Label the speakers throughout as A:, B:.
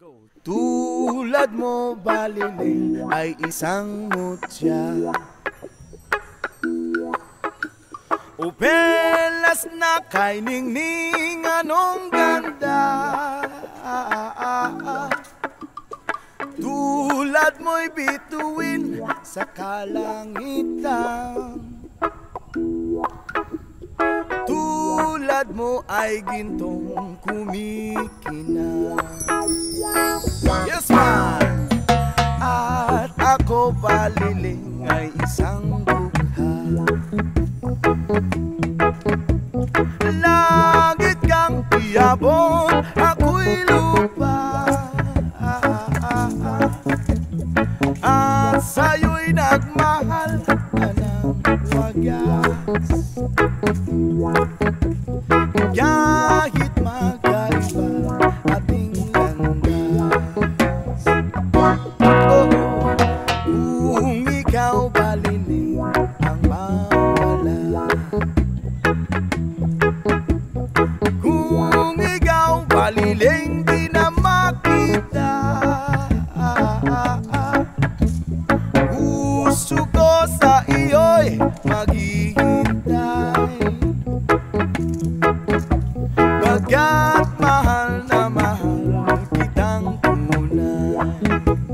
A: Go. Tulad mo baliling ay isang mutya? Upelas na kay ningning anong ganda? Tulad mo'y bituin sa kalangitan mo ay gintong kumikina. Yes man At ako baliling ay isang bukha Langit kang tiyabon Ako'y lupa. At sa'yo'y nagmahal tunay Tulad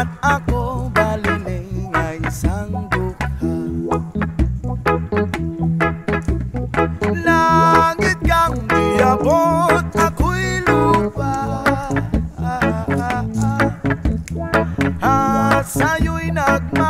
A: At ako baliling ay isang dukha. Langit kang diabot, ako'y lupa. At sa'yo'y nagmahal